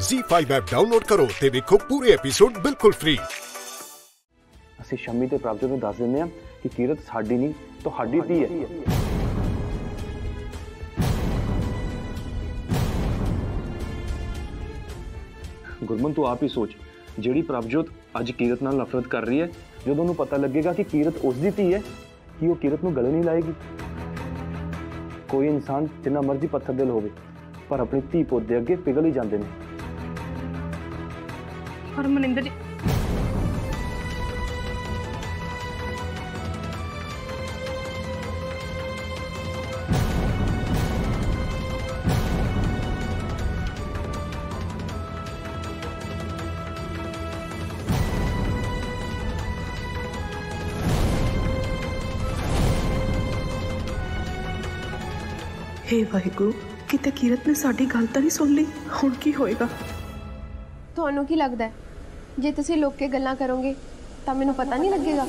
Z5 app download ਕਰੋ ਤੇ ਵੇਖੋ ਪੂਰੇ ਐਪੀਸੋਡ ਬਿਲਕੁਲ ਫ੍ਰੀ ਅਸੀਂ ਸ਼ੰਮੀ ਤੇ ਪ੍ਰਭਜੋਤ ਨੂੰ ਦੱਸ ਦਿੰਦੇ ਹਾਂ ਕਿ ਕੀਰਤ ਸਾਡੀ ਨਹੀਂ ਤੁਹਾਡੀ ਧੀ ਹੈ ਗੁਰਮਨ ਤੂੰ ਆਪ ਹੀ ਸੋਚ ਜਿਹੜੀ ਪ੍ਰਭਜੋਤ ਅੱਜ ਕੀਰਤ ਨਾਲ ਨਫ਼ਰਤ ਕਰ ਰਹੀ ਹੈ ਜਦੋਂ ਉਹਨੂੰ ਪਤਾ ਲੱਗੇਗਾ ਕਿ ਕੀਰਤ ਉਸ ਦੀ ਧੀ ਹੈ ਕਿ ਉਹ ਕੀਰਤ ਨੂੰ ਗਲੇ ਨਹੀਂ ਲਾਏਗੀ ਕੋਈ ਇਨਸਾਨ ਜਿੰਨਾ ਮਰਜ਼ੀ ਪੱਥਰ ਦਿਲ ਹੋਵੇ ਪਰ ਆਪਣੀ ਧੀ ਪੁੱਤ ਦੇ ਅੱਗੇ ਪਿਘਲ ਹੀ ਜਾਂਦੇ ਨੇ ਪਰ ਮਨਿੰਦਰ ਜੀ ਹੇ ਵਾਹਿਗੁਰੂ ਕਿਤੇ ਕੀਰਤ ਨੇ ਸਾਡੀ ਗੱਲ ਤਾਂ ਨਹੀਂ ਸੁਣ ਲਈ ਹੁਣ ਕੀ ਹੋਏਗਾ ਤੁਹਾਨੂੰ ਕੀ ਲੱਗਦਾ ਹੈ ਜੇ ਤੁਸੀਂ ਲੁੱਕ ਕੇ ਗੱਲਾਂ ਕਰੋਗੇ ਤਾਂ ਮੈਨੂੰ ਪਤਾ ਨਹੀਂ ਲੱਗੇਗਾ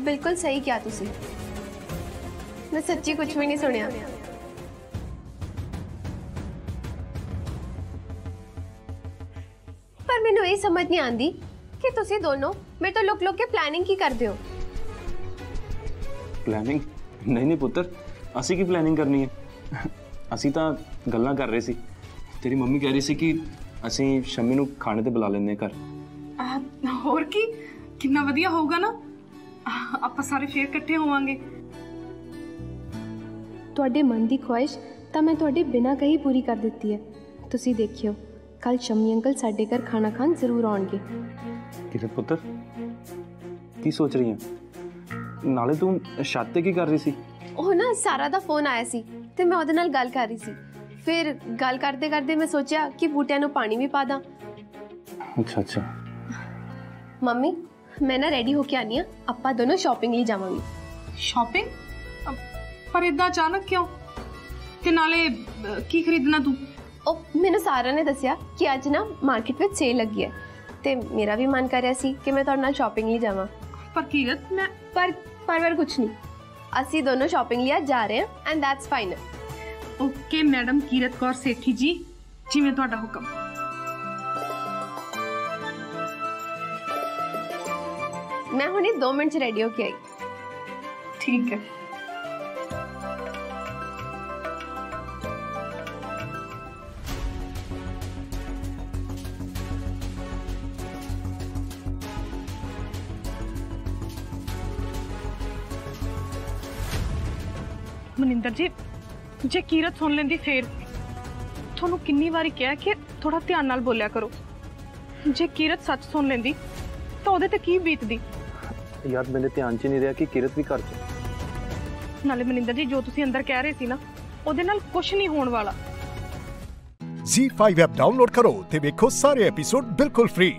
ਬਿਲਕੁਲ ਸਹੀ ਕਿਹਾ ਤੁਸੀਂ ਮੈਂ ਸੱਚੀ ਕੁਝ ਵੀ ਨਹੀਂ ਸੁਣਿਆ ਪਰ ਮੈਨੂੰ ਇਹ ਸਮਝ ਨਹੀਂ ਆਂਦੀ ਕਿ ਤੁਸੀਂ ਦੋਨੋਂ ਮੇਰੇ ਤੋਂ ਲੁਕ ਲੁਕ ਕੇ ਪਲੈਨਿੰਗ ਕੀ ਕਰਦੇ ਹੋ ਪਲੈਨਿੰਗ ਨਹੀਂ ਨਹੀਂ ਪੁੱਤਰ ਅਸੀਂ ਕੀ ਪਲੈਨਿੰਗ ਕਰਨੀ ਹੈ ਅਸੀਂ ਤਾਂ ਗੱਲਾਂ ਕਰ ਰਹੇ ਸੀ ਤੇਰੀ ਮੰਮੀ ਕਹਿ ਰਹੀ ਸੀ ਕਿ ਅਸੀਂ ਸ਼ੰਮੀ ਨੂੰ ਖਾਣੇ ਤੇ ਬੁਲਾ ਲੈਂਦੇ ਹਾਂ ਘਰ ਆਹ, ਹੋਰ ਕੀ ਕਿੰਨਾ ਵਧੀਆ ਹੋਊਗਾ ਨਾ ਆਹ, ਆਪਾਂ ਸਾਰੇ ਫੇਰ ਇਕੱਠੇ ਹੋਵਾਂਗੇ ਤੁਹਾਡੇ ਮਨ ਦੀ ਖੁਆਇਸ਼ ਤਾਂ ਮੈਂ ਤੁਹਾਡੇ ਬਿਨਾਂ ਕਹੀ ਪੂਰੀ ਕਰ ਦਿੱਤੀ ਹੈ ਤੁਸੀਂ ਦੇਖਿਓ ਕੱਲ ਸ਼ਮੀ ਅੰਕਲ ਸਾਡੇ ਘਰ ਖਾਣਾ ਖਾਣ ਜ਼ਰੂਰ ਆਉਣਗੇ ਕਿਰਤ ਪੁੱਤਰ ਕੀ ਸੋਚ ਰਹੀ ਹੈ ਨਾਲੇ ਤੂੰ ਛੱਤ ਤੇ ਕੀ ਕਰ ਰਹੀ ਸੀ ਉਹ ਨਾ ਸਾਰਾ ਦਾ ਫੋਨ ਆਇਆ ਸੀ ਤੇ ਮੈਂ ਉਹਦੇ ਨਾਲ ਗੱਲ ਕਰ ਰਹੀ ਸੀ ਫਿਰ ਗੱਲ ਕਰਦੇ ਕਰਦੇ ਮੈਂ ਸੋਚਿਆ ਕਿ ਬੂਟਿਆਂ ਨੂੰ ਪਾਣੀ ਵੀ ਪਾ ਦਾਂ ਅੱਛਾ ਅੱਛਾ ਮੰਮੀ ਮੈਂ ਨਾ ਰੈਡੀ ਹੋ ਕੇ ਆਨੀ ਆ ਆਪਾਂ ਦੋਨੋਂ ਸ਼ਾਪਿੰਗ ਲਈ ਜਾਵਾਂਗੇ ਸ਼ਾਪਿੰਗ ਪਰ ਇਦਾਂ ਅਚਾਨਕ ਕਿਉਂ ਤੇ ਨਾਲੇ ਅਹ, ਕੀ ਖਰੀਦਣਾ ਤੂੰ ਉਹ ਮੈਨੂੰ ਸਾਰਾ ਨੇ ਦੱਸਿਆ ਕਿ ਅੱਜ ਨਾ ਮਾਰਕੀਟ ਵਿੱਚ ਸੇਲ ਲੱਗੀ ਹੈ ਤੇ ਮੇਰਾ ਵੀ ਮਨ ਕਰ ਰਿਹਾ ਸੀ ਕਿ ਮੈਂ ਤੁਹਾਡੇ ਨਾਲ ਸ਼ਾਪਿੰਗ ਲਈ ਜਾਵਾਂ ਪਰ ਕੀਰਤ ਮੈਂ ਪਰ ਪਰ ਪਰ ਕੁਝ ਨਹੀਂ ਅਸੀਂ ਦੋਨੋਂ ਸ਼ਾਪਿੰਗ ਲਈ ਅੱਜ ਜਾ ਰਹੇ ਹਾਂ and that's fine okay madam Kirat Kaur Sethi ji ਜਿਵੇਂ ਤੁਹਾਡਾ ਹੁਕਮ ਮੈਂ ਹੁਣੇ 2 ਮਿੰਟ ਚ ਰੈਡੀ ਹੋ ਕੇ ਆਈ ਠੀਕ ਹੈ ਮਨਿੰਦਰ ਜੀ ਜੇ ਕੀਰਤ ਸੁਣ ਲੈਂਦੀ ਫੇਰ? ਤੁਹਾਨੂੰ ਕਿੰਨੀ ਵਾਰੀ ਕਿਹਾ ਕਿ ਥੋੜਾ ਧਿਆਨ ਨਾਲ ਬੋਲਿਆ ਕਰੋ। ਜੇ ਕੀਰਤ ਸੱਚ ਸੁਣ ਲੈਂਦੀ ਤਾਂ ਉਹਦੇ ਤੇ ਕੀ ਬੀਤਦੀ? ਯਾਰ ਮੇਰੇ ਧਿਆਨ 'ਚ ਨਹੀਂ ਰਿਹਾ ਕਿ ਕਿਰਤ ਵੀ ਘਰ 'ਚ। ਨਾਲੇ ਮਨਿੰਦਰ ਜੀ ਜੋ ਤੁਸੀਂ ਅੰਦਰ ਕਹਿ ਰਹੇ ਸੀ ਨਾ ਉਹਦੇ ਨਾਲ ਕੁਝ ਨਹੀਂ ਹੋਣ ਵਾਲਾ। Z5 ਐਪ ਡਾਊਨਲੋਡ ਕਰੋ ਤੇ ਵੇਖੋ ਸਾਰੇ ਐਪੀਸੋਡ ਬਿਲਕੁਲ ਫ੍ਰੀ